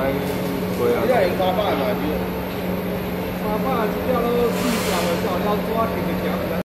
哎，对用，你也是沙坝那边的，沙坝是叫那的，叫老抓定个巷。